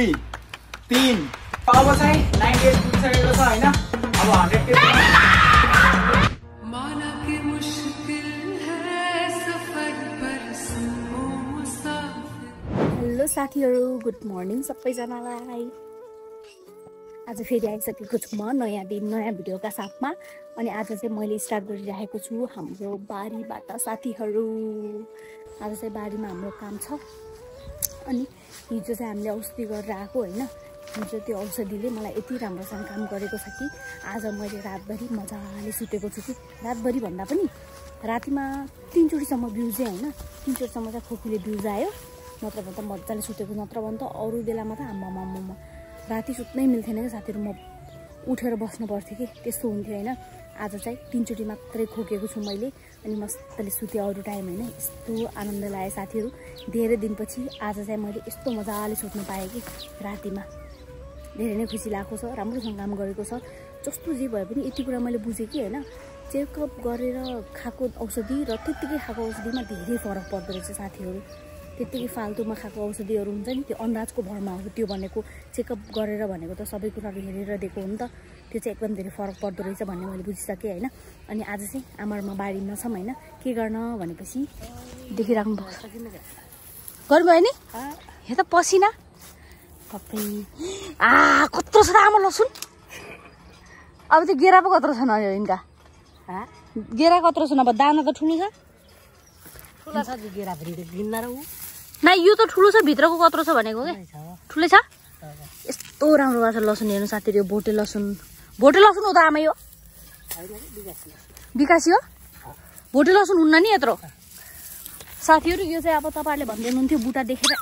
दुई तिन। अब चाहिँ नाइन्टी एट पुगिसकेको छ होइन? अब हन्ड्रेड हेलो साथीहरू गुड मर्निङ सबैजनालाई। आज फेरि आइसकेको छु म नयाँ दिन नयाँ भिडियोका साथमा। अनि आज चाहिँ मैले स्टार्ट गरिराखेको छु हाम्रो बारीबाट साथीहरू। आज चाहिँ बारीमा हाम्रो काम छ। अनि हिजो चाहिँ हामीले औषधि गरेर आएको होइन। हिजो त्यो औषधिले मलाई यति राम्रोसँग काम गरेको छ कि आज मैले रातभरि मजाले सुतेको छु कि। रातभरि भन्दा पनि रातिमा तिनचोटिसम्म बिउजेँ होइन तिनचोटिसम्म चाहिँ खोकीले बिउज आयो नत्र भने त मजाले सुतेको नत्र भने त अरू बेलामा त आम्मामामा राति सुत्नै मिल्थेन क्या साथीहरू म उठेर बस्नु पर्थ्यो कि त्यस्तो हुन्थ्यो होइन। आज चाहिँ तिनचोटि मात्रै खोकेको छु मैले अनि मजाले सुतेँ अरू टाइम होइन। यस्तो आनन्द लाग्यो साथीहरू। धेरै दिनपछि आज चाहिँ मैले यस्तो मजाले सुत्नु पाएँ कि रातिमा। धेरै नै खुसी लागेको छ राम्रोसँग काम गरेको छ। जस्तो जे भए पनि यति कुरा मैले बुझेँ कि होइन। चेकअप गरेर खाएको औषधि र त्यत्तिकै खाएको औषधिमा धेरै फरक पर्दो रहेछ साथीहरू। त्यत्तिकै फाल्तुमा खाएको औषधिहरू हुन्छ नि त्यो अन्दाजको भरमा हो त्यो भनेको चेकअप गरेर भनेको त सबै कुराहरू हेरेर दिएको हो नि त। त्यो चाहिँ एकदम धेरै फरक पर्दो रहेछ भन्ने मैले बुझिसकेँ होइन। अनि आज चाहिँ आमाहरूमा बारीमा छौँ होइन। के गर्न भनेपछि देखिराख्नु भएको गर्नुभयो नि? यहाँ त पसिना। पप्पै आ कत्रो छ त आमा लसुन। अब त्यो गेरा पो कत्रो छ न यिनका। गेरा कत्रो छ अब दाना त ठुलो छ। ठुला छ गेरा गिन्न र ऊ। ना यो त ठुलो छ भित्रको कत्रो छ भनेको क्या ठुलै छ। यस्तो राम्रो भएको छ लसुन हेर्नु साथीहरू यो भोटे लसुन। भोटे लसुन हो त आमा यो। विकासी हो। भोटे लसुन हुन्न नि यत्रो। साथीहरू यो चाहिँ अब तपाईँहरूले भन्दै हुनुहुन्थ्यो बुटा देखेर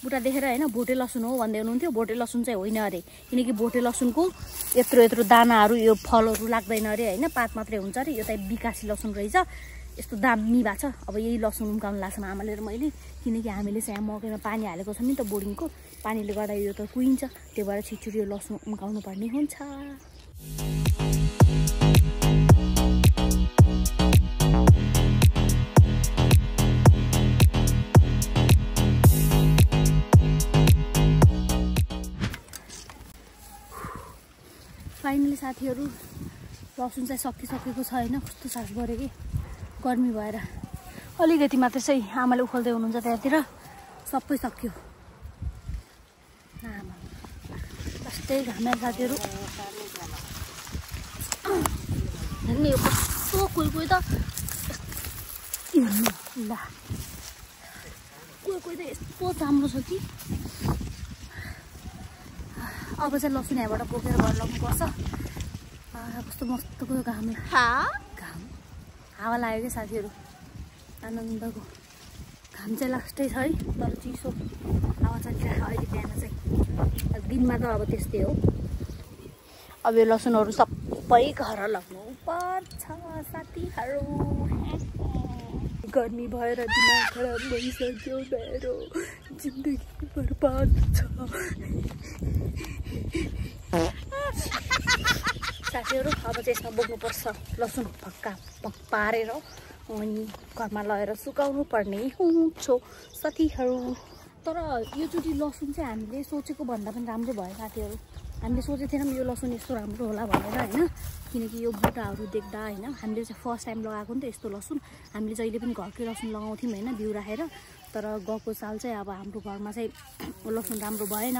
बुटा देखेर होइन भोटे लसुन हो भन्दै हुनुहुन्थ्यो भोटे लसुन चाहिँ होइन अरे। किनकि भोटे लसुनको यत्रो यत्रो दानाहरू यो फलहरू लाग्दैन अरे होइन? पात मात्रै हुन्छ अरे यो चाहिँ विकासी लसुन रहेछ। यस्तो दामी भएको छ। अब यही लसुन उम्काउनु लाग्छ आमाले र मैले। किनकि हामीले चाहिँ यहाँ मकैमा पानी हालेको छ नि त बोर्डिङको पानीले गर्दा यो त कुहिन्छ। त्यो भएर छिटछिटो यो लसुन उम्काउनु पर्ने हुन्छ। फाइनली साथीहरू लसुन चाहिँ सकिसकेको छ होइन कस्तो सास गऱ्यो कि? गर्मी भएर। अलिकति मात्रै चाहिँ आमाले उखाल्दै हुनुहुन्छ त्यहाँतिर। सबै सक्यो। आमा। कस्तै घाम साथीहरू कस्तो कोही कोही त ल। कोही कोही त यस्तो राम्रो छ कि। अब चाहिँ लसुन यहाँबाट बोकेर घर लग्नुपर्छ आ, कस्तो मस्तको घाम। हावा लाग्यो क्या साथीहरू। आनन्दको घाम चाहिँ लास्टै छ है तर चिसो हावा चलिरहेको अहिले बिहान चाहिँ। दिनमा त अब त्यस्तै हो। अब यो लसुनहरू सबै घर लग्नु पर्छ साथीहरू। गर्मी भएर दिमाग खराब भइसक्यो मेरो। जिन्दगी बर्बाद छ। साथीहरू अब चाहिँ यसमा बोक्नुपर्छ लसुन भक्का भक पारेर अनि घरमा लगेर सुकाउनु पर्ने हुन्छ साथीहरू। तर योचोटि लसुन चाहिँ हामीले सोचेको भन्दा पनि राम्रो भयो साथीहरू। हामीले सोचेको थिएनौँ यो लसुन यस्तो राम्रो होला भनेर होइन? किनकि यो बुट्टाहरू देख्दा होइन? हामीले चाहिँ फर्स्ट टाइम लगाएको नि त यस्तो लसुन। हामीले जहिले पनि घरकै लसुन लगाउँथ्यौँ होइन? बिउ राखेर। तर गएको साल चाहिँ अब हाम्रो घरमा चाहिँ लसुन राम्रो भएन।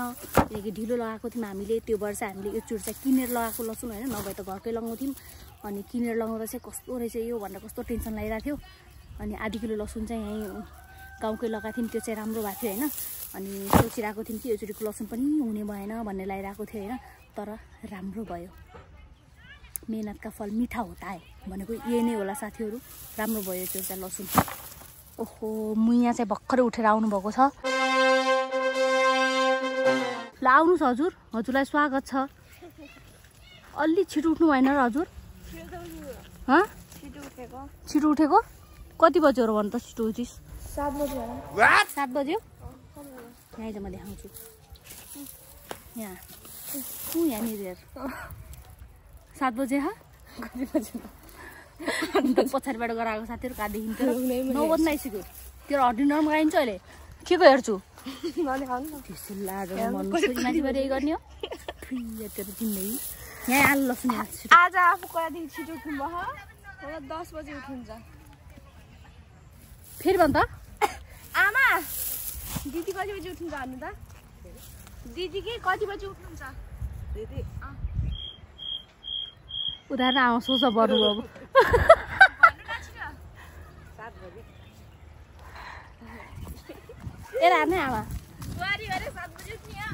किनकि ढिलो लगाएको थियौँ हामीले। त्यो चाहिँ हामीले एकचोटि चाहिँ किनेर लगाएको लसुन होइन नभए त घरकै लगाउँथ्यौँ। अनि किनेर लगाउँदा चाहिँ कस्तो रहेछ यो भनेर कस्तो टेन्सन लागिरहेको थियो। अनि आधी किलो लसुन चाहिँ यहीँ गाउँकै लगाएको थियौँ। त्यो चाहिँ राम्रो भएको थियो होइन। अनि सोचिरहेको थियौँ कि योचोटिको लसुन पनि हुने भएन भन्ने लागिरहेको थियो होइन। तर राम्रो भयो। मेहनतका फल मिठा होता है भनेको यही नै होला साथीहरू। राम्रो भयो त्यो चाहिँ लसुन। ओहो मुइया चाहिँ भर्खरै उठेर आउनुभएको छ। ल आउनुहोस् हजुर। हजुरलाई स्वागत छ। अलि छिटो उठ्नु भएन र हजुर। हँ? छिटो उठेको? कति बज्यो र भन्नु त छिटो उठिस्। सात बजी बज्यो? यहाँ त म देखाउँछु। यहाँ। यहाँनिर हेर। सात बजे हा? अन्त पछाडिबाट गराएको साथीहरू कहाँ देखिन्छ नौ बज्न आइसक्यो त्यो हड्डी नरम गाइन्छ अहिले। के को हेर्छु? यही गर्ने हो। तेरो यहाँ आलु लसुन। आज आफू कहिलेदेखि छिटो उठ्नु भयो? मलाई दस बजी उठिन्छ। फेरि भन् त आमा दिदी कति बजी उठ्नुहुन्छ भन्नु त? दिदी के कति बजी उठ्नुहुन्छ? उनीहरू आमा सोच पर्नु अब। ए आमा बजी उठ्ने हो।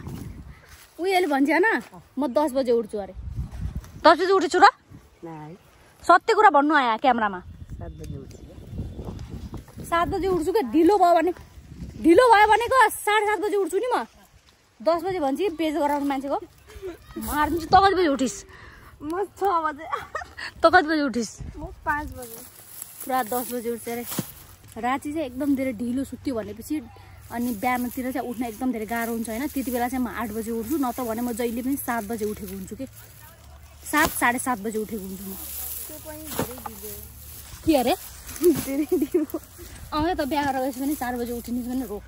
उयोले भन्छ होइन म दस बजे उठ्छु अरे। दस बजे उठेछु र? सत्य कुरा भन्नु आयो क्यामरामा। सात बजी उठ्छु। बजे क्या ढिलो भयो भने ढिलो भयो भनेको साढे सात बजे उठ्छु नि म। दस बजे भन्छ कि पेज गराउनु मान्छेको। मारिदिन्छु त कति बजे उठिस्? म छ बजे। त कति बजे उठिस्? म पाँच बजे। पुरा दस बजे उठ्छ अरे। राति चाहिँ एकदम धेरै ढिलो सुत्यो भनेपछि अनि बिहानतिर चाहिँ उठ्न एकदम धेरै गाह्रो हुन्छ होइन। त्यति बेला चाहिँ म आठ बजे उठ्छु न त भने म जहिले पनि सात बजे उठेको हुन्छु कि? सात साढे सात बजे उठेको हुन्छु म। त्यो पनि धेरै ढिलो। के अरे? धेरै ढिलो। अँ त बिहा गरेर गएपछि पनि चार बजे उठिने पनि रोक।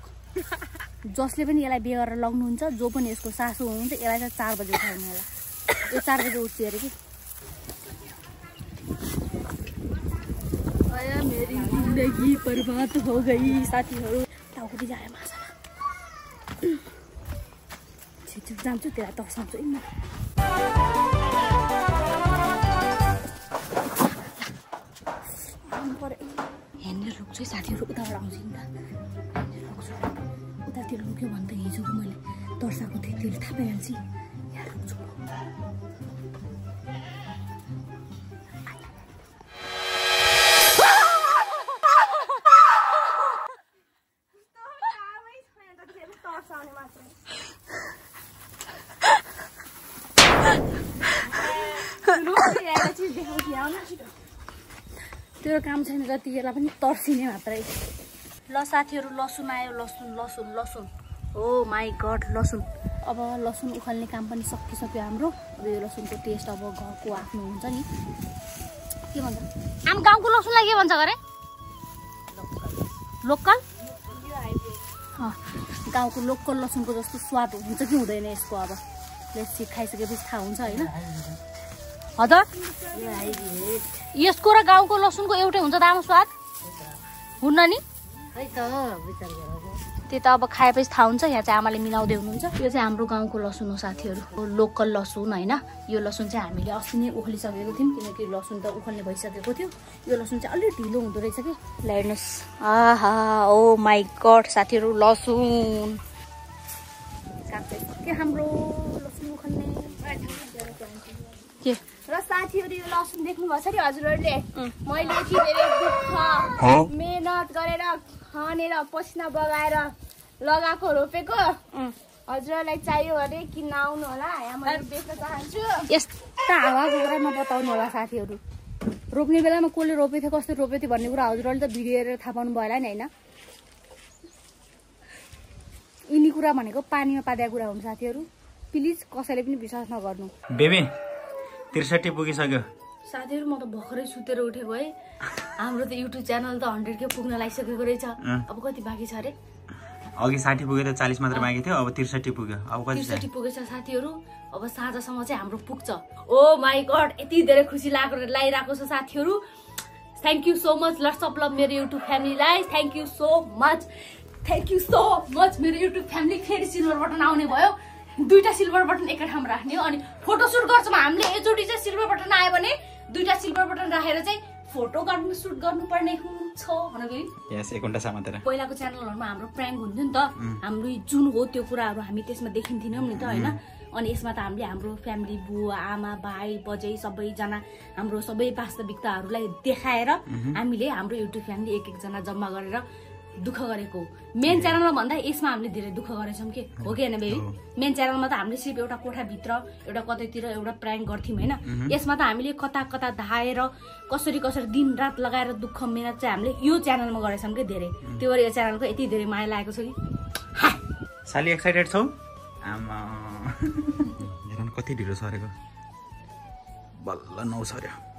जसले पनि यसलाई बिहे गरेर लग्नुहुन्छ जो पनि यसको सासू हुनुहुन्छ यसलाई चाहिँ चार बजे उठाउनु होला। यो चार बजे उठ्छु अरे कि मेरी जिंदगी बर्बाद हो गई साथीहरू टाउको बिजायो माछामा छिटो जान्छु त्यसलाई तर्साउँछु है म पर्यो यहाँनिर रोक्छु है साथीहरू उताबाट आउँछु नि त रोक्छु उतातिर रोक्यो भने त हिजोको मैले तर्साएको थिएँ त्यसले थाहा पाइहाल्छ चिज देखाउँछु आउनु तेरो काम छैन जति बेला पनि तर्सिने मात्रै। ल साथीहरू लसुन आयो लसुन लसुन लसुन। हो माई गड लसुन। अब लसुन उखाल्ने काम पनि सकिसक्यो हाम्रो। अब यो लसुनको टेस्ट अब घरको आफ्नो हुन्छ नि। के भन्छ? आम गाउँको लसुनलाई के भन्छ गरे लोकल? गाउँको लोकल लसुनको जस्तो स्वाद हुन्छ कि हुँदैन यसको अब। लेसी खाइसकेपछि थाहा हुन्छ होइन। हजुर। यसको र गाउँको लसुनको एउटै हुन्छ त आमा स्वाद? हुन्न नि? खै त अब खाएपछि थाहा हुन्छ यहाँ चाहिँ आमाले मिलाउँदै हुनुहुन्छ। यो चाहिँ हाम्रो गाउँको लसुन हो साथीहरू। लोकल लसुन होइन। यो लसुन चाहिँ हामीले अस्ति नै उखालिसकेको थियौँ किनकि लसुन त उखाल्ने भइसकेको थियो। यो लसुन चाहिँ अलिक ढिलो हुँदो रहेछ कि? हेर्नुहोस् आहा ओ माई गड साथीहरू लसुन। के हाम्रो लसुन उखाल्ने? के? र साथीहरू यो लसुन देख्नुभएको छ नि हजुरहरूले? मैले मेहनत गरेर खनेर पसिना बगाएर लगाएको रोपेको। हजुरहरूलाई चाहियो भने किन्न आउनु होला। यहाँ मैले बेच्न चाहन्छु। यस्ता हावाको कुरा नबताउनु होला साथीहरू। रोप्ने बेलामा कसले रोपेको थियो कसले रोपेको थियो भन्ने कुरा हजुरहरूले त भिडियो हेरेर थाहा पाउनु भयो होला नि होइन? यिनी कुरा भनेको पानीमा पादेको कुरा हुन् साथीहरू। प्लिज कसैले पनि विश्वास नगर्नु। बेबी त्रिसठी पुगिसक्यो। साथीहरू म त भर्खरै सुतेर उठेको है हाम्रो त युट्युब च्यानल त हन्ड्रेड के पुग्न लागिसकेको रहेछ। अब कति बाँकी छ अरे? अघि साठी पुग्यो त चालिस मात्रै बाँकी थियो अब त्रिसठी पुग्यो। अब कति त्रिसठी पुगेछ साथीहरू अब साँझसम्म चाहिँ हाम्रो पुग्छ। ओ माई गड यति धेरै खुसी लागेर लागिरहेको छ साथीहरू। Thank you so much lots of love मेरो युट्युब फ्यामिलीलाई thank you so much thank you so much मेरो युट्युब फ्यामिली फेरि सिल्भर बटन आउने भयो। दुईटा सिल्भर बटन एकै ठाउँमा राख्ने हो अनि फोटो सुट गर्छौँ हामीले एकचोटि चाहिँ सिल्भर बटन आयो भने दुईटा सिल्भर बटन राखेर चाहिँ फोटो गर्नु सुट गर्नुपर्ने हुन्छ पहिलाको च्यानलहरूमा हाम्रो प्र्याङ्क हुन्थ्यो नि त। हाम्रो जुन हो त्यो कुराहरू हामी त्यसमा देखिन्थेनौँ नि त होइन? अनि यसमा त हामीले हाम्रो फ्यामिली बुवा आमा भाइ बजै सबैजना हाम्रो सबै वास्तविकताहरूलाई देखाएर हामीले हाम्रो युट्युब फ्यामिली एक एकजना जम्मा गरेर दुःख गरेको मेन च्यानलमा भन्दा यसमा हामीले धेरै दुःख गरेछौँ कि? हो कि होइन बेबी मेन च्यानलमा त हामीले सिर्फ एउटा कोठाभित्र एउटा कतैतिर एउटा प्र्याङ्क गर्थ्यौँ होइन? यसमा त हामीले कता कता धाएर कसरी कसरी दिन रात लगाएर दुःख मेहनत चाहिँ हामीले यो च्यानलमा गरेछौँ कि धेरै? त्यो भएर यो च्यानलको यति धेरै माया लागेको छ कि? साली एक्साइटेड छौ? आमा। कति ढिलो सरेको? बल्ल नौ सर्यो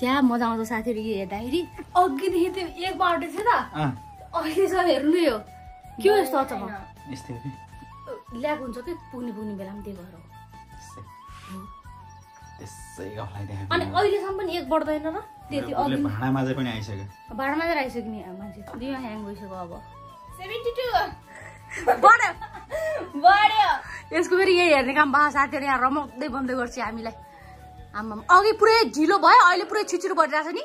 क्या मजा आउँछ साथीहरू यो हेर्दाखेरि अघिदेखि त्यो एक बाटो थियो त। अँ, अहिलेसम्म हेर्नु न यो। के हो यस्तो अचम्म? ल्याएको हुन्छ कि पुग्ने पुग्ने बेला पनि त्यही भएर अनि अहिलेसम्म पनि एक बढ्दैन र? त्यति उसले अघि भाँडा माझ पनि आइसक्यो। भाडामा चाहिँ आइसक्यो नि मान्छे। दियो ह्याङ भइसक्यो अब। Seventy two. बढ्यो। बढ्यो। यसको फेरि यही हेर्ने काम भए साथीहरू यहाँ रमाउँदै बन्दै गर्छ हामीलाई। आम्मा। अघि पुरै ढिलो भयो अहिले पुरै छिचिरो परिरहेको छ नि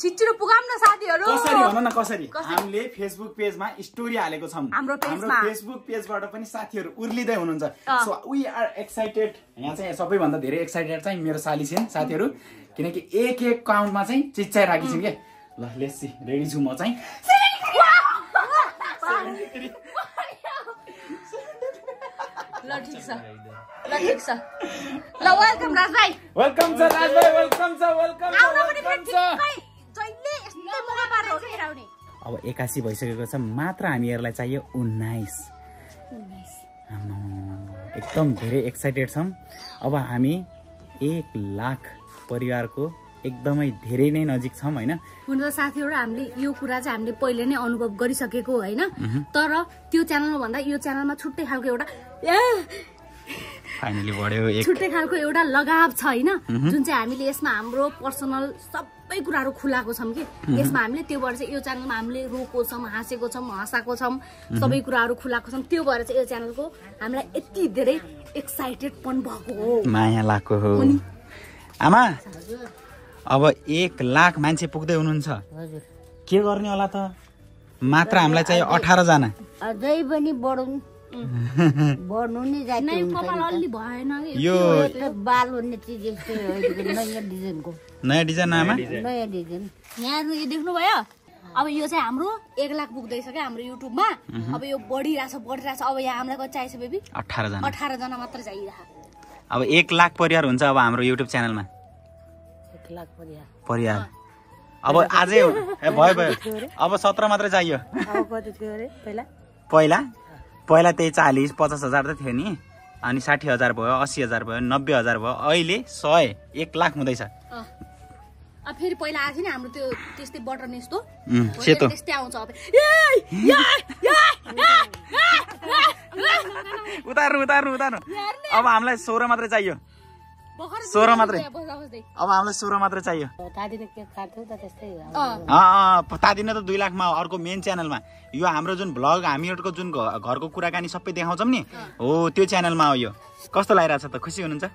छिचिरो पुगाम न साथीहरू। कसरी भन न कसरी? हामीले फेसबुक पेजमा स्टोरी हालेको छौँ। हाम्रो। फेसबुक पेजबाट पनि साथीहरू उर्लिँदै हुनुहुन्छ। सो वी आर एक्साइटेड यहाँ चाहिँ सबैभन्दा धेरै एक्साइटेड चाहिँ मेरो साली छिन् साथीहरू। किनकि एक एक काउन्टमा चाहिँ चिच्चाइ राखिछन् के? ल लेसी रेडी छु म चाहिँ। ल ठिक छ ल ठिक छ ल वेलकम राज भाइ वेलकम छ राजभाइ वेलकम छ वेलकम छ जहिले यस्तै मौका पारेर हो कि हेराउने अब एकासी भइसकेको छ मात्र हामीहरूलाई चाहियो उन्नाइस एकदम धेरै एक्साइटेड छौँ अब हामी एक लाख परिवारको एकदमै धेरै नै नजिक छौँ होइन? हुन त साथीहरू हामीले यो कुरा चाहिँ हामीले पहिले नै अनुभव गरिसकेको होइन? तर त्यो च्यानलमा भन्दा यो च्यानलमा छुट्टै खालको एउटा ए, फाइनली बढ्यो एक। छुट्टै खालको एउटा लगाव छ होइन? जुन चाहिँ हामीले यसमा हाम्रो पर्सनल सबै कुराहरू खुलाएको छौँ कि? यसमा हामीले त्यो भएर चाहिँ यो च्यानलमा हामीले रोएको छौँ हाँसेको छौँ हँसाएको छौँ सबै कुराहरू खुलाएको छौँ। त्यो भएर चाहिँ यो च्यानलको हामीलाई यति धेरै एक्साइटेड पनि भएको हो। माया लागेको हो। आमा अब एक लाख मान्छे पुग्दै हुनुहुन्छ। हजुर। के गर्ने होला त? मात्र हामीलाई चाहियो अठारजना। अझै पनि बढाउनु बढ्नु नि यो बाल भन्ने चिज नयाँ डिजाइनको। नयाँ डिजाइन आमा? नयाँ डिजाइन। यहाँ यो देख्नुभयो? अब यो चाहिँ हाम्रो एक लाख पुग्दैछ क्या हाम्रो युट्युबमा। अब यो बढिरहेछ बढिरहेछ। अब यहाँ हामीलाई कति चाहिन्छ बेबी? अठारजना। अठारजना मात्र चाहिरहेको अब एक लाख परिवार हुन्छ अब हाम्रो युट्युब च्यानलमा? एक लाख परिहार परिवार। अब आजै भयो भयो। अब सत्र मात्रै चाहियो। कति थियो अरे? पहिला? पहिला त्यही चालिस पचास हजार त थियो नि। अनि साठी हजार भयो अस्सी हजार भयो नब्बे हजार भयो अहिले सय एक लाख हुँदैछ। फेरि पहिला आएको थियो नि हाम्रो त्यो त्यस्तै बटन यस्तो उम्, हो, सेतो त्यस्तै आउँछ अब। ए, या, या, या, या, या। उतार्नु उतार्नु उतार्नु। अब हामीलाई सोह्र मात्रै चाहियो। सोह्र मात्रै। अब हामीलाई सोह्र मात्रै चाहियो। तादिने त त्यस्तै हो। अँ, अँ, अँ, तादिन त दुई लाखमा अर्को मेन च्यानलमा। यो हाम्रो जुन भ्लग हामीहरूको जुन घरको कुराकानी सबै देखाउँछौँ नि हो त्यो च्यानलमा हो यो। कस्तो लागिरहेछ त खुसी हुनुहुन्छ?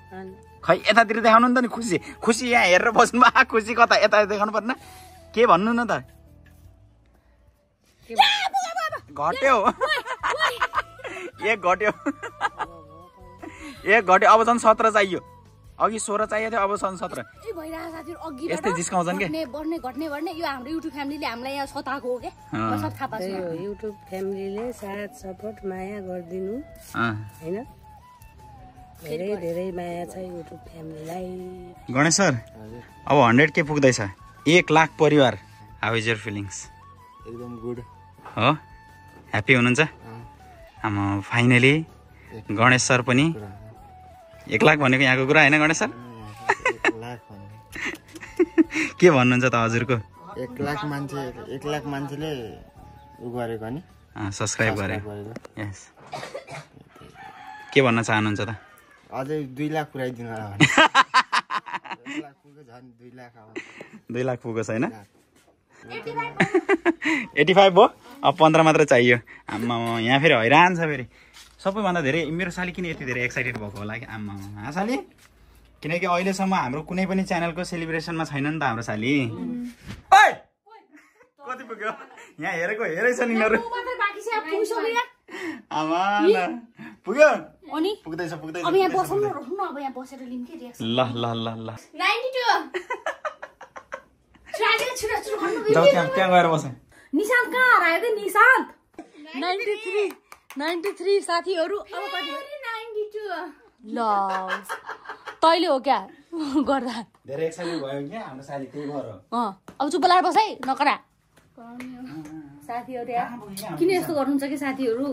खै यतातिर देखाउनु नि त नि खुसी। खुसी यहाँ हेरेर बस्नु आ खुसी कता यता देखाउनु पर्दैन। के भन्नु न त? घट्यो। एक घट्यो। एक घट्यो। अब झन् सत्र चाहियो। अघि सोह्र चाहिएको थियो अब झन् सत्र। यस्तै जिस्काउँछन् के? बढ्ने बढ्ने घट्ने बढ्ने यो हाम्रो युट्युब फ्यामिलीले हामीलाई यहाँ सताएको हो क्या सब थाहा पाएको युट्युब फ्यामिलीले साथ सपोर्ट माया गरिदिनु। होइन? धेरै धेरै माया छ युट्युब फ्यामिलीलाई गणेश सर अब हन्ड्रेड के पुग्दैछ। एक लाख परिवार। हाउ इज यर फिलिङ्स एकदम गुड हो? ह्याप्पी हुनुहुन्छ? आमा फाइनली गणेश सर पनि। एक लाख भनेको यहाँको कुरा होइन गणेश सर? के भन्नुहुन्छ त हजुरको? एक लाख मान्छे एक लाख मान्छेले उ गरेको नि। सब्सक्राइब गरे गरेको। यस के भन्न चाहनुहुन्छ त? अझै दुई लाख पुऱ्याइदिनु होला दुई लाख आउँछ दुई लाख पुगोस् होइन? एटी फाइभ हो? अब पन्ध्र मात्र चाहियो। आम्मा यहाँ फेरि हैरान छ फेरि। सबैभन्दा धेरै मेरो साली किन यति धेरै एक्साइटेड भएको होला कि? आम्मा हाँ साली? किनकि अहिलेसम्म हाम्रो कुनै पनि च्यानलको सेलिब्रेसनमा छैन नि त हाम्रो साली। ओइ! कति पुग्यो? यहाँ हेरेको हेरेछ नि यिनीहरू मात्रै बाँकी छ यहाँ। आमा न। पुग्यो? अनि? पुग्दैछ पुग्दैछ न न ल ल ल ल। त्यहाँ गएर बस। निशान्त कहाँ? हरायो निशान्त। नाइन्टी थ्री साथीहरू अब कति ल तैँले हो क्या? गर्दा। धेरै एक्साइटेड भयो क्या? हाम्रो साली त्यही भएर अँ अब चुप्प लाएर बस है नकरा। साथीहरू किन यस्तो गर्नुहुन्छ कि साथीहरू?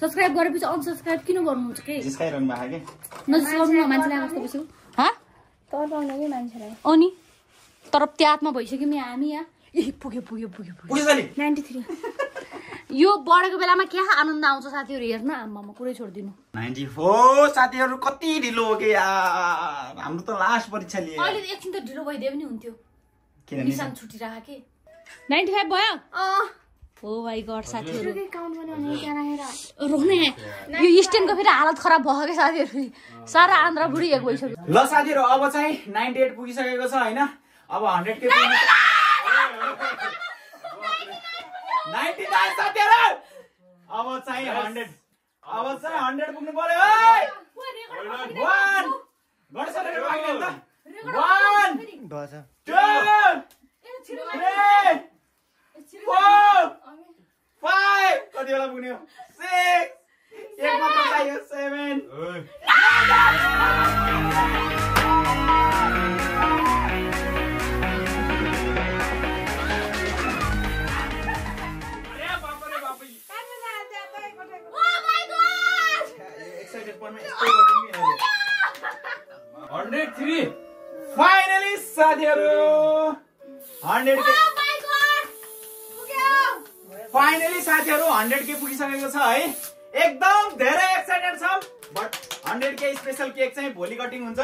सब्सक्राइब गरेपछि अनसब्सक्राइब किन गर्नुहुन्छ कि? जिस्काइरहनु भएको कि नजिस्काउनु न मान्छेलाई कस्तो पछि हा? तर पाउने कि मान्छेलाई? अनि? तर त्यातमा भइसक्यौँ यहाँ हामी यहाँ ए पुग्यो पुग्यो पुग्यो पुग्यो। Ninety three. यो बढेको बेलामा क्या आनन्द आउँछ साथीहरू हेर्न? आमामा कुरै छोडिदिनु। नाइन्टी फोर साथीहरू कति ढिलो हो कि यार? हाम्रो त लास्ट परीक्षा लिए अहिले एकछिन त ढिलो भइदियो पनि हुन्थ्यो। किन निशान छुटिरहेको के? नाइन्टी फाइभ भयो? हो भाइ गड साथीहरू। के रोक्ने। यो स्ट्यान्डको फेरि हालत खराब भयो क्या साथीहरू? सारा आन्द्रा बुढी एक भइसक्यो। ल साथीहरू अब चाहिँ नाइन्टी एट पुगिसकेको छ होइन? अब हन्ड्रेड के नाइन्टी नाइन साथीहरू अब चाहिँ हन्ड्रेड। अब चाहिँ हन्ड्रेड पुग्नु पर्यो one one two three four. Five कति बेला पुग्ने हो? सिक्स एक मात्र चाहियो सेभेन हन्ड्रेड थ्री। फाइनली साथीहरू हन्ड्रेड के फाइनली साथीहरू हन्ड्रेड के पुगिसकेको छ है। एकदम धेरै एक्साइटेड छौँ बट हन्ड्रेड के स्पेसल केक चाहिँ भोलि कटिङ हुन्छ।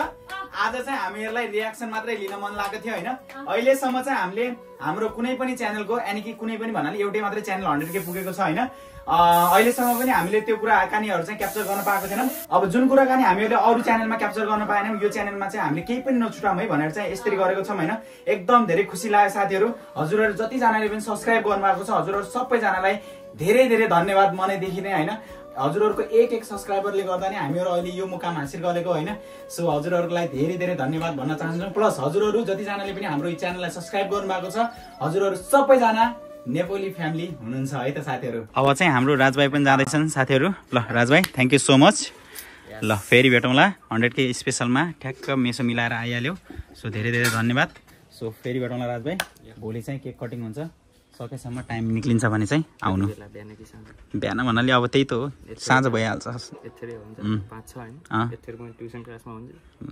आज चाहिँ हामीहरूलाई रियाक्सन मात्रै लिन मन लागेको थियो होइन? अहिलेसम्म चाहिँ हामीले हाम्रो कुनै पनि च्यानलको यानि कि कुनै पनि भन्नाले एउटै मात्रै च्यानल हन्ड्रेड के पुगेको छ होइन? अहिलेसम्म पनि हामीले त्यो कुरा कानीहरू चाहिँ क्याप्चर गर्न पाएको छैनौँ। अब जुन कुरा कानी हामीहरूले अरू च्यानलमा क्याप्चर गर्न पाएनौँ यो च्यानलमा चाहिँ हामीले केही पनि नछुटाउँ है भनेर चाहिँ यसरी गरेको छौँ होइन? एकदम धेरै खुसी लाग्यो साथीहरू। हजुरहरू जतिजनाले पनि सब्सक्राइब गर्नुभएको छ हजुरहरू सबैजनालाई धेरै धेरै धन्यवाद मनैदेखि नै होइन? हजुरहरूको एक एक सब्सक्राइबरले गर्दा नै हामीहरू अहिले यो मुकाम हासिल गरेको होइन। सो हजुरहरूलाई धेरै धेरै धन्यवाद भन्न चाहन्छौँ। प्लस हजुरहरू जतिजनाले पनि हाम्रो यो च्यानललाई सब्सक्राइब गर्नुभएको छ हजुरहरू सबैजना नेपाली फ्यामिली हुनुहुन्छ है त साथीहरू। अब चाहिँ हाम्रो राजभाइ पनि जाँदैछन्। साथीहरू ल राजभाइ थ्याङ्क यू सो मच ल फेरि भेटौँला। हन्ड्रेडकै स्पेसलमा ठ्याक्क मेसो मिलाएर आइहाल्यो। सो धेरै धेरै धन्यवाद। सो फेरि भेटौँला राजभाइ। भोलि चाहिँ केक कटिङ हुन्छ। सकेसम्म टाइम निक्लिन्छ भने चाहिँ आउनु। बिहान भन्नाले अब त्यही त हो। साँझ भइहाल्छ।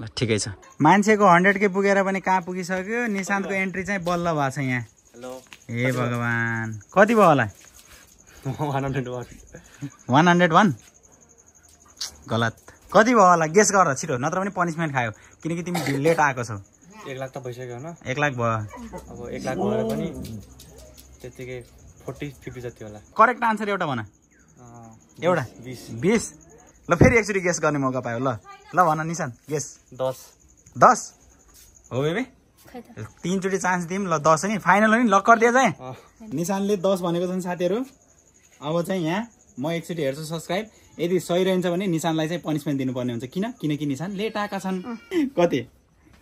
ल ठिकै छ। मान्छेको हन्ड्रेड के पुगेर पनि कहाँ पुगिसक्यो? निशान्तको एन्ट्री चाहिँ बल्ल भएको छ यहाँ। हेलो। हे भगवान्। कति भयो होला? One hundred one. गलत। कति भयो होला? गेस गर छिटो। नत्र पनि पनिसमेन्ट खायो। किनकि तिमी लेट आएको छौ। एक लाख त भइसक्यो होइन एक लाख भयो। अब एक लाख भएर पनि त्यत्तिकै फोर्टी फिफ्टी जति होला। करेक्ट आन्सर एउटा भन। अँ, एउटा? बिस बिस। ल फेरि एकचोटि गेस गर्ने मौका पायो ल। ल भन निशान गेस दस। दस? हो बेबी? तिनचोटि चान्स दिउँ ल दस हो। नि फाइनल हो नि लक गरिदिए चाहिँ। अँ, निशानले दस भनेको छन् साथीहरू। अब चाहिँ यहाँ म एकचोटि हेर्छु सब्सक्राइब यदि सही रहन्छ भने निशानलाई चाहिँ पनिसमेन्ट दिनुपर्ने हुन्छ। किन? किनकि निशान लेट आएका छन् कति?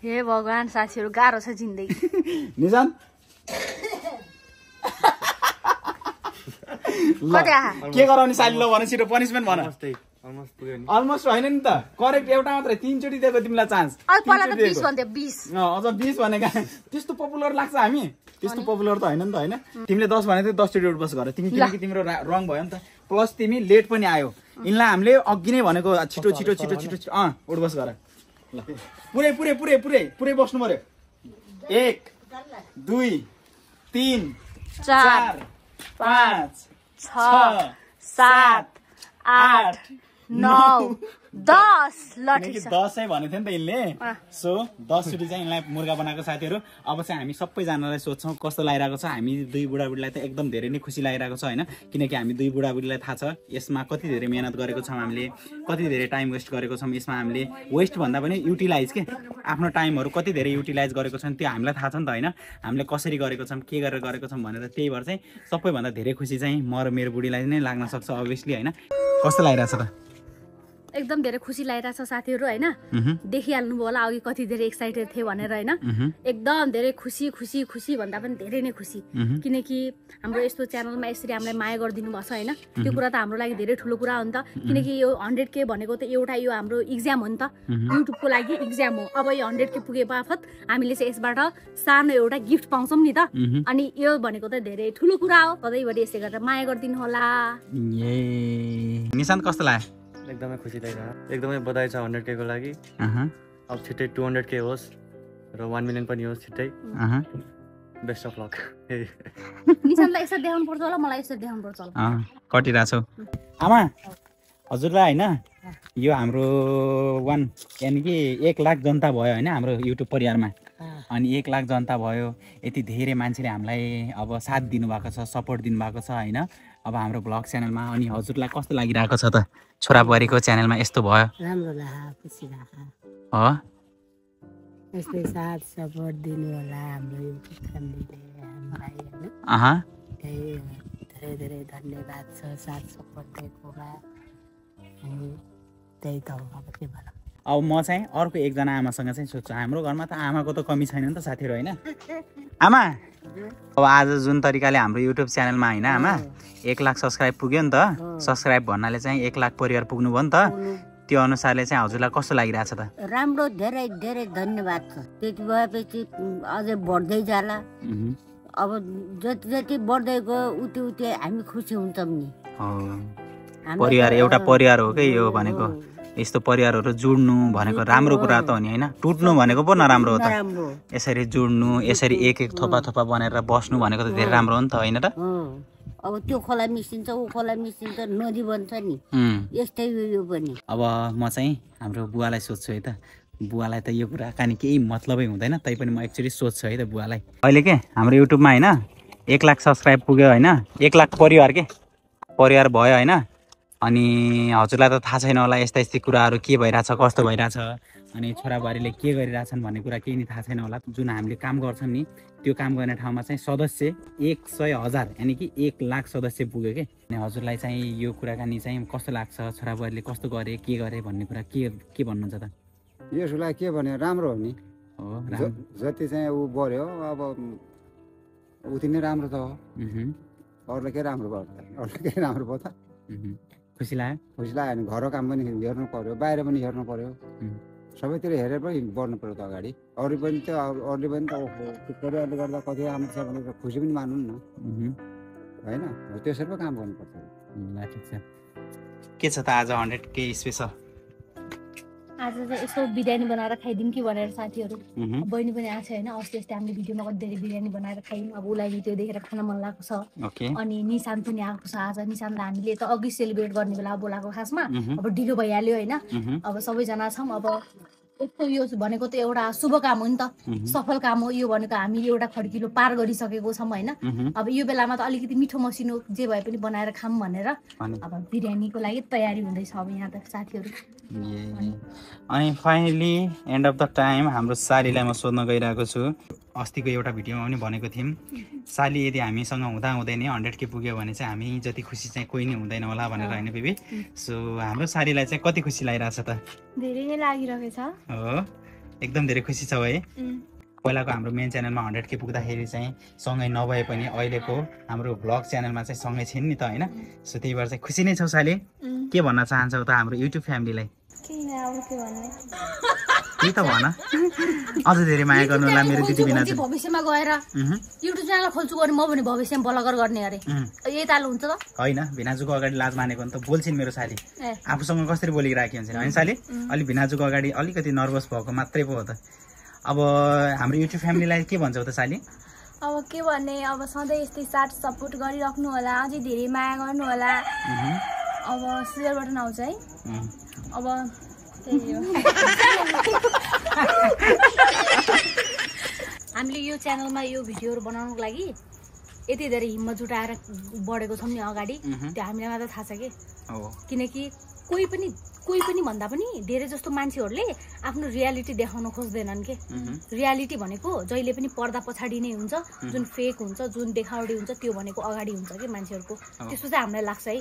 हे भगवान् साथीहरू गाह्रो छ जिन्दगी। निशान ल, कति आहा के गराउने साली ल भन। छिटो पनिसमेन्ट भन अलमोस्ट होइन नि त। करेक्ट एउटा मात्रै तिनचोटि दिएको तिमीलाई चान्स अझ बिस भनेका। त्यस्तो पपुलर लाग्छ हामी। त्यस्तो पपुलर त होइन नि त होइन? तिमीले दस भनेको थियो दसचोटि उठबस गर तिमी किनकि तिम्रो रङ भयो नि त। प्लस तिमी लेट पनि आयो। यिनलाई हामीले अघि नै भनेको छिटो छिटो छिटो छिटो छिटो। अँ उठबस गर। ल। पुरै पुरै पुरै पुरै पुरै बस्नु पर्यो एक दुई तिन चार पाँच छ छ सात आठ नौ दस ल किनकि छ। दसै भनेको थियो नि त यिनले। सो दसचोटि चाहिँ यिनलाई मुर्गा बनाएको साथीहरू। अब चाहिँ हामी सबैजनालाई सोध्छौँ कस्तो लागिरहेको छ? हामी दुई बुढाबुढीलाई त एकदम धेरै नै खुसी लागिरहेको छ होइन? किनकि हामी दुई बुढाबुढीलाई थाहा छ यसमा कति धेरै मिहिनेत गरेको छौँ हामीले कति धेरै टाइम वेस्ट गरेको छौँ यसमा हामीले। वेस्ट भन्दा पनि युटिलाइज के? आफ्नो टाइमहरू कति धेरै युटिलाइज गरेको छन् त्यो हामीलाई थाहा छ नि त होइन? हामीले कसरी गरेको छौँ के गरेर गरेको छौँ भनेर त्यही भएर चाहिँ सबैभन्दा धेरै खुसी चाहिँ म र मेरो बुढीलाई नै लाग्न सक्छ अभियसली होइन? कस्तो लागिरहेको छ त? एकदम धेरै खुसी लागिरहेछ साथीहरू होइन? मह्म, देखिहाल्नु भयो होला अघि कति धेरै एक्साइटेड थियो भनेर होइन? एकदम धेरै खुसी खुसी खुसी भन्दा पनि धेरै नै खुसी। किनकि हाम्रो यस्तो च्यानलमा यसरी हामीलाई माया गरिदिनु भएको छ होइन? त्यो कुरा त हाम्रो लागि धेरै ठुलो कुरा हो नि त। किनकि यो हन्ड्रेड के भनेको त एउटा यो हाम्रो इक्जाम हो नि त। युट्युबको लागि इक्जाम हो। अब यो हन्ड्रेड के पुगे बापत हामीले चाहिँ यसबाट सानो एउटा गिफ्ट पाउँछौँ नि त। अनि यो भनेको त धेरै ठुलो कुरा हो। सधैँभरि यसै गरेर माया गरिदिनु होला। निशान्त कस्तो लाग्यो? एकदमै खुसी लागिरहेको एकदमै बधाई छ हन्ड्रेड केको लागि। अहँ, अब छिट्टै टु हन्ड्रेड के होस् र वान मिलियन पनि होस् छिट्टै। अहँ। बेस्ट अफ लक निशान्तलाई यसरी देखाउनु पर्छ होला मलाई यसरी देखाउनु पर्छ होला। अँ, कटिरहेको छौ। आमा हजुरलाई होइन यो हाम्रो वान यानि कि एक लाख जनता भयो होइन हाम्रो युट्युब परिवारमा। अनि एक लाख जनता भयो यति धेरै मान्छेले हामीलाई अब साथ दिनुभएको छ सपोर्ट दिनुभएको छ होइन। अब हाम्रो भ्लग च्यानलमा अनि हजुरलाई कस्तो लागिरहेको छ त? छोराबुहारीको च्यानलमा यस्तो भयो। राम्रो धेरै धेरै धन्यवाद छ साथ सपोर्ट दिएकोमा। त्यही त हो अब के भनौँ अब म चाहिँ अर्को एकजना आमासँग चाहिँ सोध्छु। हाम्रो घरमा त आमाको त कमी छैन नि त साथीहरू होइन? आमा! अब आज जुन तरिकाले हाम्रो युट्युब च्यानलमा होइन आमा एक लाख सब्सक्राइब पुग्यो नि त। सब्सक्राइब भन्नाले चाहिँ एक लाख परिवार पुग्नु भयो नि त। त्यो अनुसारले चाहिँ हजुरलाई कस्तो लागिरहेछ त? राम्रो धेरै धेरै धन्यवाद छ। त्यति भएपछि अझै बढ्दै जाला। अब जति जति बढ्दै गयो उति उति हामी खुसी हुन्छौँ नि। परिवार एउटा परिवार हो कि यो भनेको? यस्तो परिवारहरू जुड्नु भनेको राम्रो कुरा त हो नि होइन? टुट्नु भनेको पो नराम्रो हो त। यसरी जुड्नु यसरी एक एक थोपा थोपा बनाएर बस्नु भनेको त धेरै राम्रो हो नि त होइन त? अब त्यो खोला मिसिन्छ ऊ खोला मिसिन्छ नदी बन्छ नि। यस्तै यो पनि। अब म चाहिँ हाम्रो बुवालाई सोध्छु है त। बुवालाई त यो कुरा कहानी केही मतलबै हुँदैन तैपनि म एक्चुली सोध्छु है त बुवालाई। अहिले के? हाम्रो युट्युबमा होइन? एक लाख सब्सक्राइब पुग्यो होइन? एक लाख परिवार के? परिवार भयो होइन? अनि हजुरलाई त थाहा छैन होला यस्ता यस्तै कुराहरू के भइरहेछ कस्तो भइरहेछ अनि छोराबुहारीले के गरिरहेछन् भन्ने कुरा केही नि थाहा छैन होला। जुन हामीले काम गर्छौँ नि त्यो काम गर्ने ठाउँमा चाहिँ सदस्य एक सय हजार यानि कि एक लाख सदस्य पुग्यो कि? अनि हजुरलाई चाहिँ यो कुराकानी चाहिँ कस्तो लाग्छ छोराबुहारीले कस्तो गरे के गरे भन्ने कुरा के के भन्नुहुन्छ त? यसलाई के भने राम्रो हो नि। हो जति चाहिँ ऊ बढ्यो अब उति नै राम्रो त हो। मह्म, अरूले के राम्रो भयो त? अरूले के राम्रो भयो त। खुसी लाग्यो? खुसी लाग्यो भने घरको काम पनि हेर्नु पर्यो बाहिर पनि हेर्नु पर्यो. सबैतिर हेरेर पनि बढ्नु पर्यो त अगाडि। अरू पनि त अरू- अरूले पनि त ओहो, त्यो परिवारले गर्दा कति राम्रो छ भनेर खुसी पनि मान्नु न। होइन? त्यसरी पो काम गर्नुपर्छ। ल ठिक छ। के छ त आज हन्ड्रेड के स्पेसल? आज चाहिँ यसो बिरयानी बनाएर खाइदिउँ कि भनेर साथीहरू। बहिनी पनि आएको छ होइन अस्ति अस्ति हामीले भिडियोमा कति धेरै बिरयानी बनाएर खायौँ। अब उसलाई त्यो देखेर खान मन लागेको छ। अनि निशान्त पनि आएको छ आज। निशान्तलाई हामीले त अघि सेलिब्रेट गर्ने बेला बोलाएको खासमा। अब ढिलो भइहाल्यो होइन। अब सबैजना छौँ। अब यस्तो यो भनेको त एउटा शुभ काम हो नि त। सफल काम हो यो भनेको हामी एउटा खड्किलो पार गरिसकेको छौँ होइन। अब यो बेलामा त अलिकति मिठो मसिनो जे भए पनि बनाएर खाऊँ भनेर। अब बिरयानीको लागि तयारी हुँदैछ अब यहाँ त साथीहरू। अनि finally end of the time हाम्रो सालीलाई म सोध्न गइरहेको छु। अस्तिको एउटा भिडियोमा पनि भनेको थियौँ। साली यदि हामीसँग हुँदा हुँदै नै हन्ड्रेड के पुग्यो भने चाहिँ हामी जति खुसी चाहिँ कोही नै हुँदैन होला भनेर होइन बेबी। सो हाम्रो सालीलाई चाहिँ कति खुसी लागिरहेछ त? धेरै नै लागिरहेको छ हो एकदम धेरै खुसी छौ है पहिलाको हाम्रो मेन च्यानलमा हन्ड्रेड के पुग्दाखेरि चाहिँ सँगै नभए पनि अहिलेको हाम्रो भ्लग च्यानलमा चाहिँ सँगै छिन् नि त होइन। सो त्यही भएर चाहिँ खुसी नै छौ साली। के भन्न चाहन्छौ त हाम्रो युट्युब फ्यामिलीलाई त्यही त भन। अझ धेरै माया गर्नु होला मेरो दिदी बिना भविष्यमा गएर युट्युब च्यानल खोल्छु भने म भने भविष्यमा ब्लगर गर्ने अरे। यही ताल हुन्छ त। होइन भिनाजुको अगाडि लाज मानेको नि त बोल्छिन् मेरो साली। आफूसँग कसरी बोलिरहेकी हुन्छन् होइन साली? अलिक भिनाजुको अगाडि अलिकति नर्भस भएको मात्रै पो हो त। अब हाम्रो युट्युब फ्यामिलीलाई के भन्छौ त साली? अब के भन्ने? अब सधैँ यस्तै साथ सपोर्ट गरिराख्नु होला अझै धेरै माया गर्नु होला। अब सिरियल बटन आउँछ है। अब त्यही हो। हामीले यो च्यानलमा यो भिडियोहरू बनाउनुको लागि यति धेरै हिम्मत जुटाएर बढेको छौँ नि अगाडि। त्यो हामीलाई मात्र थाहा छ कि? हो। किनकि कोही पनि कोही पनि भन्दा पनि धेरै जस्तो मान्छेहरूले आफ्नो रियालिटी देखाउन खोज्दैनन् के? रियालिटी भनेको जहिले पनि पर्दा पछाडि नै हुन्छ जुन फेक हुन्छ जुन देखावटी हुन्छ त्यो भनेको अगाडि हुन्छ कि मान्छेहरूको? त्यस्तो चाहिँ हामीलाई लाग्छ है।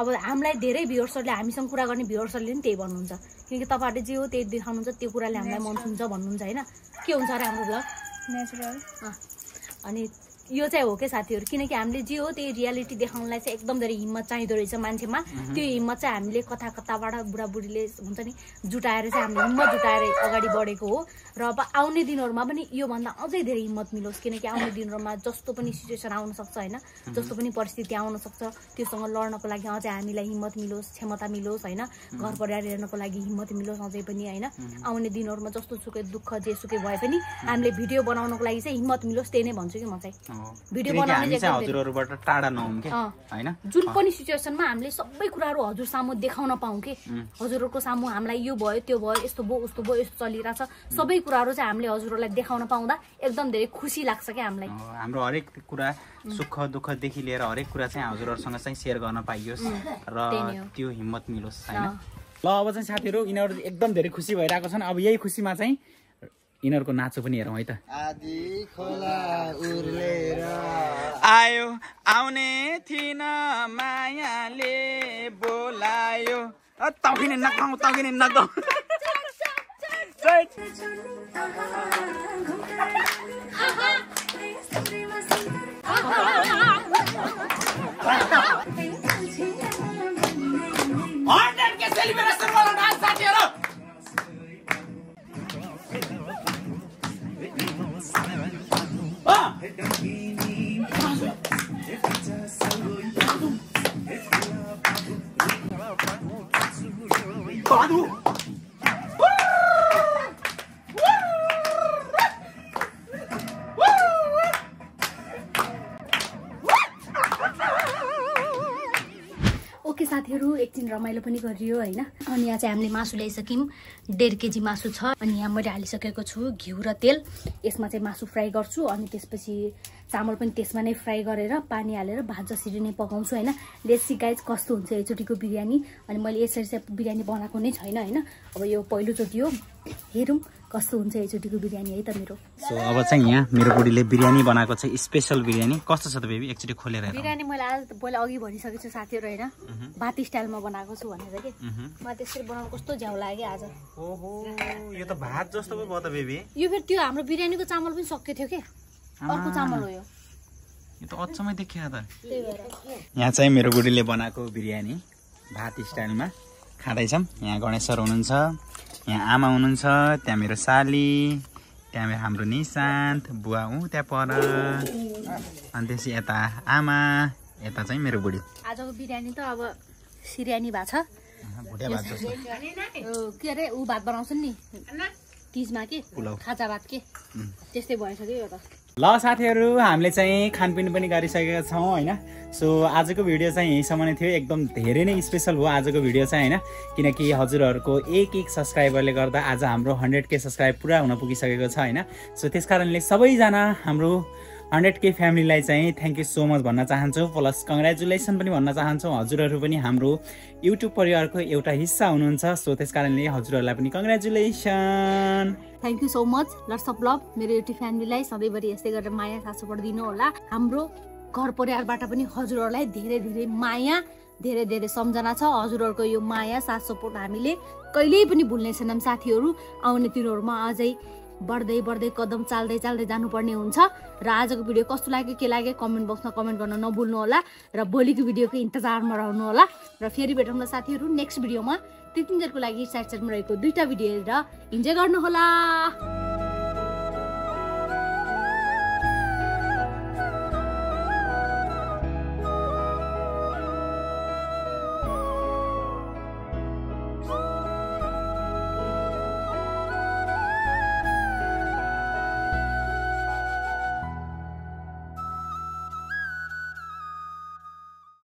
अब हामीलाई धेरै भ्युवर्सहरूले हामीसँग कुरा गर्ने भ्युवर्सहरूले पनि त्यही भन्नुहुन्छ। किनकि तपाईँहरूले जे हो त्यही देखाउनुहुन्छ त्यो कुराले हामीलाई मन छुन्छ भन्नुहुन्छ होइन? के हुन्छ र हाम्रो ब्लग नेचुरल अनि यो चाहिँ हो क्या साथीहरू? किनकि हामीले जे हो त्यही रियालिटी देखाउनलाई चाहिँ एकदम धेरै हिम्मत चाहिँदो रहेछ मान्छेमा। त्यो हिम्मत चाहिँ हामीले कता कताबाट बुढाबुढीले हुन्छ नि जुटाएर चाहिँ हामीले हिम्मत जुटाएर अगाडि बढेको हो। र अब आउने दिनहरूमा पनि योभन्दा अझै धेरै हिम्मत मिलोस् किनकि आउने दिनहरूमा जस्तो पनि सिचुएसन आउन सक्छ होइन जस्तो पनि परिस्थिति आउन सक्छ त्योसँग लड्नको लागि अझै हामीलाई हिम्मत मिलोस् क्षमता मिलोस् होइन? घर परिवार हेर्नको लागि हिम्मत मिलोस् अझै पनि होइन? आउने दिनहरूमा जस्तो सुकै दुःख जे सुकै भए पनि हामीले भिडियो बनाउनको लागि चाहिँ हिम्मत मिलोस् त्यही नै भन्छु कि म चाहिँ। हो। हामी चाहिँ चाहिँ एकदम हजुरहरूबाट टाढा नहौँ कि। होइन? जुन पनि सिचुएसनमा हामीले सबै कुराहरू हजुर सामु देखाउन पाऊँ कि? हजुरहरूको सामु हामीलाई यो भयो त्यो भयो यस्तो भयो उस्तो भयो यस्तो चलिरहेछ। सबै कुराहरू चाहिँ हामीले हजुरहरूलाई देखाउन पाउँदा एकदम धेरै खुसी लाग्छ क्या हामीलाई। हो, हाम्रो हरेक कुरा सुख दुःखदेखि लिएर हरेक कुरा चाहिँ हजुरहरूसँग चाहिँ सेयर गर्न पाइयोस् र हो। त्यो हिम्मत मिलोस् होइन। ल अब चाहिँ साथीहरू यिनीहरू एकदम धेरै खुसी भइरहेको छन्। अब यही खुसीमा चाहिँ यिनीहरूको नाचो पनि हेरौँ है त। आयो आउने थिन मायाले बोलायो। तौकिने नगाउँ तौकिने नगाउँ 아! 바둑! एकछिन रमाइलो पनि गरियो होइन? अनि यहाँ चाहिँ हामीले मासु ल्याइसक्यौँ। डेढ केजी मासु छ। अनि यहाँ मैले हालिसकेको छु घिउ र तेल। यसमा चाहिँ मासु फ्राई गर्छु। अनि त्यसपछि चामल पनि त्यसमा नै फ्राई गरेर पानी हालेर भात जसरी नै पकाउँछु होइन? देसी गाइज कस्तो हुन्छ एकचोटिको बिरयानी। अनि मैले यसरी चाहिँ बिरयानी बनाएको नै छैन होइन? अब यो पहिलोचोटि हो। हेरौँ। कस्तो हुन्छ एकचोटिको बिरयानी है त मेरो? सो अब चाहिँ यहाँ मेरो बुढीले बिरयानी बनाएको छ स्पेसल बिरयानी। कस्तो छ त बेबी एकचोटि खोलेर बिरयानी मैले आज पहिला अघि भनिसकेको छु साथीहरू होइन? भात स्टाइलमा बनाएको छु भनेर कि? मलाई त्यसरी बनाउनु कस्तो झ्याउ लाग्यो आज। ओहो यो त भात जस्तो पो भयो त बेबी यो फेरि त्यो हाम्रो बिरयानीको चामल पनि सकियो थियो कि? अर्को चामल हो यो। यो त अचम्मै देखियो त। यहाँ चाहिँ मेरो बुढीले बनाएको बिरयानी भात स्टाइलमा खाँदैछौँ। यहाँ गणेश सर हुनुहुन्छ यहाँ आमा हुनुहुन्छ त्यहाँ मेरो साली त्यहाँ मेरो हाम्रो निशान्त बुवा ऊ त्यहाँ पर। अनि त्यसपछि यता आमा यता चाहिँ मेरो बुढी। आजको बिरयानी त अब सिरियानी भएको छ। के अरे ऊ भात बनाउँछ नि। तिजमा के। खाजा भात के? त्यस्तै भइसक्यो यो त। ल साथीहरू हामीले चाहिँ खानपिन पनि गरिसकेका छौँ होइन? सो आजको भिडियो चाहिँ यहीँसम्म नै थियो। एकदम धेरै नै स्पेसल हो आजको भिडियो चाहिँ होइन? किनकि हजुरहरूको एक एक सब्सक्राइबरले गर्दा आज हाम्रो हन्ड्रेड के सब्सक्राइब पुरा हुन पुगिसकेको छ होइन? सो त्यस कारणले सबैजना हाम्रो हन्ड्रेड के फ्यामिलीलाई चाहिँ थ्याङ्क यू सो मच भन्न चाहन्छु। प्लस कङ्ग्रेचुलेसन पनि भन्न चाहन्छौँ। हजुरहरू पनि हाम्रो युट्युब परिवारको एउटा हिस्सा हुनुहुन्छ। सो त्यस कारणले हजुरहरूलाई पनि congratulation thank you so much lots of love मेरो युट्युब फ्यामिलीलाई सधैँभरि यस्तै गरेर माया सासुबाट दिनु होला। हाम्रो घर परिवारबाट पनि हजुरहरूलाई धेरै धेरै माया धेरै धेरै सम्झना छ। हजुरहरूको यो माया साथ सपोर्ट हामीले कहिल्यै पनि भुल्ने छैनौँ साथीहरू। आउने दिनहरूमा अझै बढ्दै बढ्दै कदम चाल्दै चाल्दै जानुपर्ने हुन्छ। र आजको भिडियो कस्तो लाग्यो के लाग्यो कमेन्ट बक्समा कमेन्ट गर्न नभुल्नु होला र भोलिको भिडियोको इन्तजारमा रहनु होला र फेरि भेटौँ न साथीहरू नेक्स्ट भिडियोमा। त्यतिन्जेलको लागि साइड साइडमा रहेको दुईवटा भिडियो हेरेर इन्जोय गर्नुहोला।